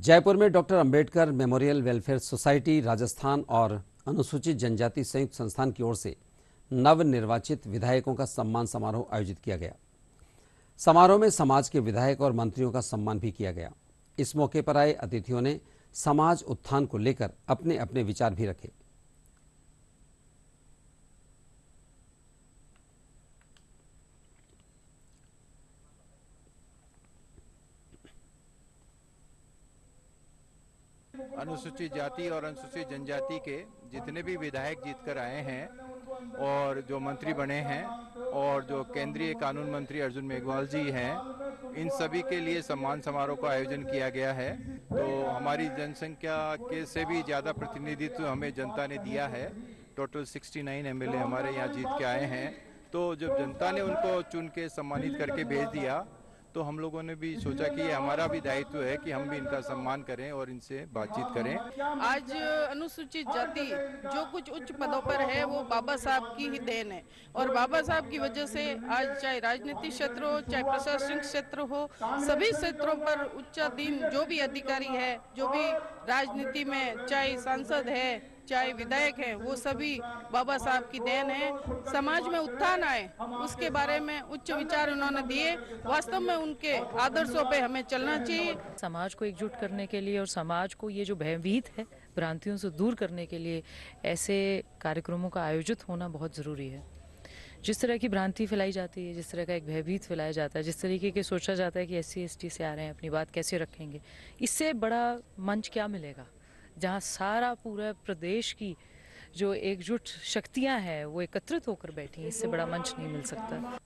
जयपुर में doctor Ambedkar memorial welfare society, Rajasthan और अनुसूचित जनजाति संयुक्त संस्थान की ओर से नव निर्वाचित विधायकों का सम्मान समारोह आयोजित किया गया। समारोह में समाज के विधायक और मंत्रियों का सम्मान भी किया गया। इस मौके पर आए अतिथियों ने समाज उत्थान को लेकर अपने अपने विचार भी रखे। अनुसूचित जाति और अनुसूचित जनजाति के जितने भी विधायक जीत कर आए हैं और जो मंत्री बने हैं और जो केंद्रीय कानून मंत्री अर्जुन मेघवाल जी हैं, इन सभी के लिए सम्मान समारोह का आयोजन किया गया है। तो हमारी जनसंख्या के से भी ज़्यादा प्रतिनिधित्व हमें जनता ने दिया है। टोटल 69 एमएलए हमारे यहाँ जीत के आए हैं। तो जब जनता ने उनको चुन के सम्मानित करके भेज दिया तो हम लोगों ने भी सोचा कि हमारा भी दायित्व है कि हम भी इनका सम्मान करें और इनसे बातचीत करें। आज अनुसूचित जाति जो कुछ उच्च पदों पर है, वो बाबा साहब की ही देन है। और बाबा साहब की वजह से आज चाहे राजनीतिक क्षेत्र हो, चाहे प्रशासनिक क्षेत्र हो, सभी क्षेत्रों पर उच्चाधीन जो भी अधिकारी है, जो भी राजनीति में, चाहे सांसद है चाहे विधायक है, वो सभी बाबा साहब की देन है। समाज में उत्थान आए, उसके बारे में उच्च विचार उन्होंने दिए। वास्तव में उनके आदर्शों पे हमें चलना चाहिए। समाज को एकजुट करने के लिए और समाज को ये जो भयभीत है, भ्रांतियों से दूर करने के लिए ऐसे कार्यक्रमों का आयोजित होना बहुत ज़रूरी है। जिस तरह की भ्रांति फैलाई जाती है, जिस तरह का एक भयभीत फैलाया जाता है, जिस तरीके के सोचा जाता है कि एस सी से आ रहे हैं, अपनी बात कैसे रखेंगे, इससे बड़ा मंच क्या मिलेगा? जहाँ सारा पूरा प्रदेश की जो एकजुट शक्तियाँ हैं, वो एकत्रित होकर बैठी हैं, इससे बड़ा मंच नहीं मिल सकता।